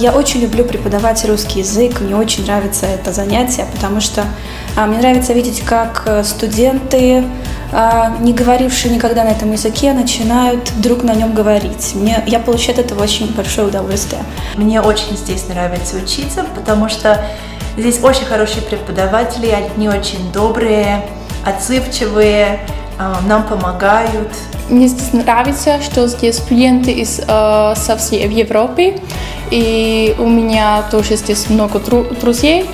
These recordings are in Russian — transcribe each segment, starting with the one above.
я очень люблю преподавать русский язык, мне очень нравится это занятие, потому что а, мне нравится видеть, как э, студенты, а, не говорившие никогда на этом языке, начинают вдруг на нем говорить. Мне, я получаю от этого очень большое удовольствие. Мне очень здесь нравится учиться, потому что здесь очень хорошие преподаватели, они очень добрые, отзывчивые, а, нам помогают. Мне здесь нравится, что здесь студенты из, э, со всей Европы, и у меня тоже здесь много друзей.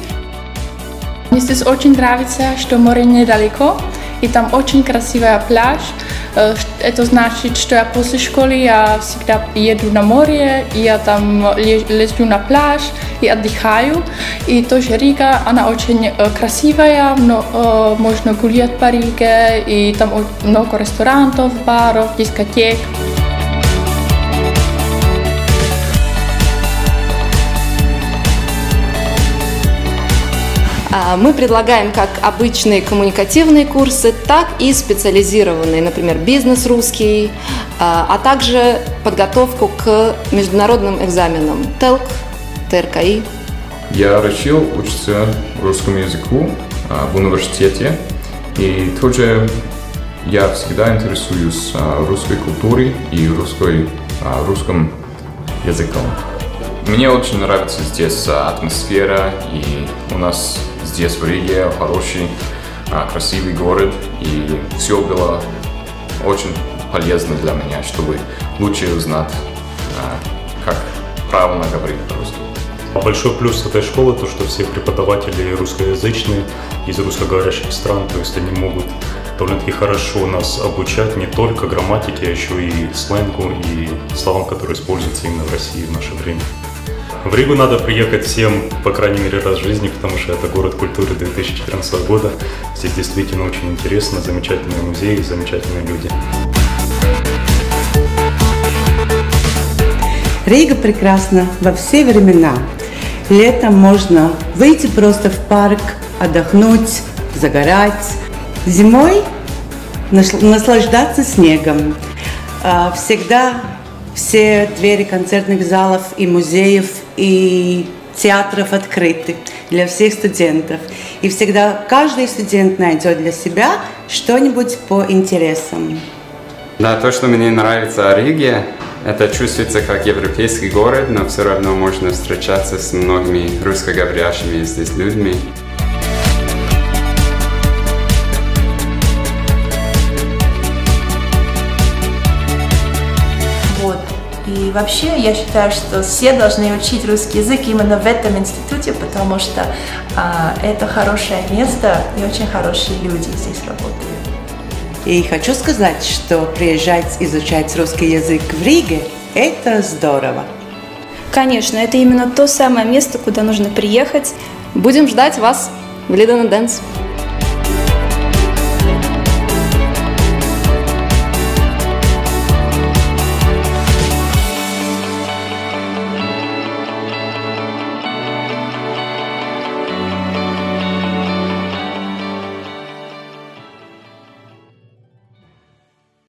Мне здесь очень нравится, что море недалеко, и там очень красивый пляж. Э, это значит, что я после школы я всегда еду на море, и я там лежу на пляж и отдыхаю. И тоже Рига, она очень э, красивая, но, э, можно гулять по Риге, и там много ресторанов, баров, дискотек. Мы предлагаем как обычные коммуникативные курсы, так и специализированные, например, бизнес русский, а, а также подготовку к международным экзаменам ТЭЛК, ТРКИ. Я решил учиться русскому языку а, в университете, и тоже я всегда интересуюсь русской культурой и русской, русским языком. Мне очень нравится здесь атмосфера, и у нас здесь в Риге хороший, а, красивый город, и все было очень полезно для меня, чтобы лучше узнать, а, как правильно говорить по-русски. Большой плюс этой школы то, что все преподаватели русскоязычные из русскоговорящих стран, то есть они могут довольно-таки хорошо нас обучать не только грамматике, а еще и сленгу и словам, которые используются именно в России в наше время. В Ригу надо приехать всем, по крайней мере, раз в жизни, потому что это город культуры 2014 года. Здесь действительно очень интересно, замечательные музеи, замечательные люди. Рига прекрасна во все времена. Летом можно выйти просто в парк, отдохнуть, загорать. Зимой наслаждаться снегом. А, всегда все двери концертных залов и музеев и театров открыты для всех студентов. И всегда каждый студент найдет для себя что-нибудь по интересам. Да, то, что мне нравится о Риге, это чувствуется как европейский город, но все равно можно встречаться с многими русскоговорящими здесь людьми. И вообще я считаю, что все должны учить русский язык именно в этом институте, потому что а, это хорошее место и очень хорошие люди здесь работают. И хочу сказать, что приезжать изучать русский язык в Риге – это здорово. Конечно, это именно то самое место, куда нужно приехать. Будем ждать вас в Лидон Дэнс.